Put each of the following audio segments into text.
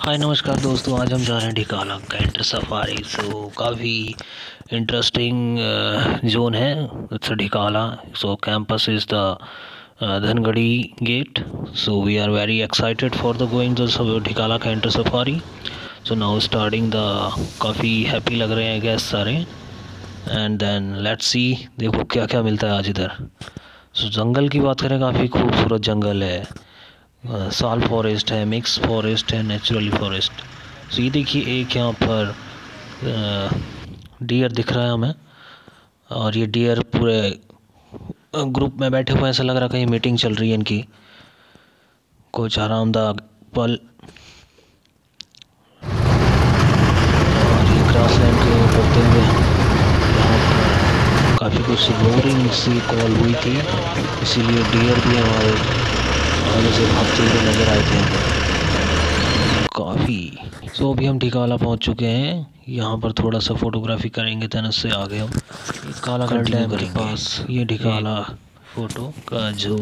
हाय नमस्कार दोस्तों आज हम जा रहे हैं ढिकाला कैंटर सफारी। सो काफ़ी इंटरेस्टिंग जोन है it's Dhikala. So campus is the Dhangadhi gate so we are very excited for the going Dhikala canter safari. So now starting the काफ़ी हैप्पी लग रहे हैं गैस सारे। एंड देन लेट्स सी देखो क्या क्या मिलता है आज इधर। सो so, जंगल की बात करें काफ़ी खूबसूरत जंगल है। साल फॉरेस्ट है मिक्स फॉरेस्ट है नेचुरली फॉरेस्ट सो ये देखिए एक यहाँ पर डियर दिख रहा है हमें। और ये डियर पूरे ग्रुप में बैठे हुए ऐसा लग रहा है कहीं मीटिंग चल रही है इनकी। कुछ आरामदायक पल। और ये ग्रास लैंड के होते हुए काफ़ी कुछ बोरिंग सी कॉल हुई थी। इसीलिए डियर भी हमारे आगे से भागते हुए नज़र आए थे। काफ़ी। सो अभी हम ढिकाला पहुँच चुके हैं। यहाँ पर थोड़ा सा फोटोग्राफी करेंगे तो से आगे हम काला डैम के पास ये ढिकाला फ़ोटो का जो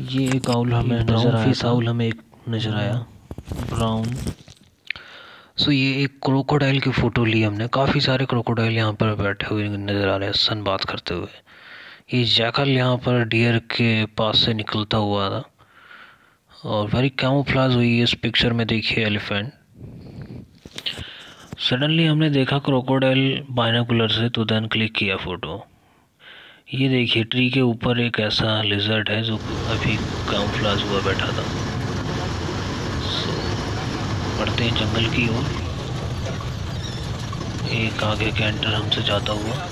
ये एक आउल हमें नज़र आया आउल हमें एक नज़र आया। ब्राउन सो ये एक क्रोकोडाइल की फ़ोटो ली हमने। काफ़ी सारे क्रोकोडाइल यहाँ पर बैठे हुए नज़र आ रहे हैं सन बात करते हुए। ये जैकल यहाँ पर डियर के पास से निकलता हुआ था। और वेरी कैमोफ्लाज हुई है इस पिक्चर में, देखिए एलिफेंट सडनली हमने देखा क्रोकोडाइल बाइनाकुलर से तो देन क्लिक किया फ़ोटो ये देखिए ट्री के ऊपर एक ऐसा लिजर्ट है जो अभी कैमोफ्लाज हुआ बैठा था। सो बढ़ते हैं जंगल की ओर। एक आगे कैंटर हमसे जाता हुआ।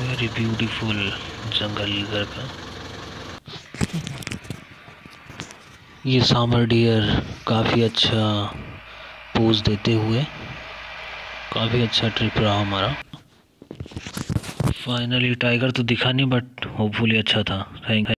वेरी ब्यूटीफुल जंगल इधर का। ये सामर डियर काफ़ी अच्छा पोज देते हुए, काफ़ी अच्छा ट्रिप रहा हमारा। फाइनली टाइगर तो दिखा नहीं बट होपफुली अच्छा था। थैंक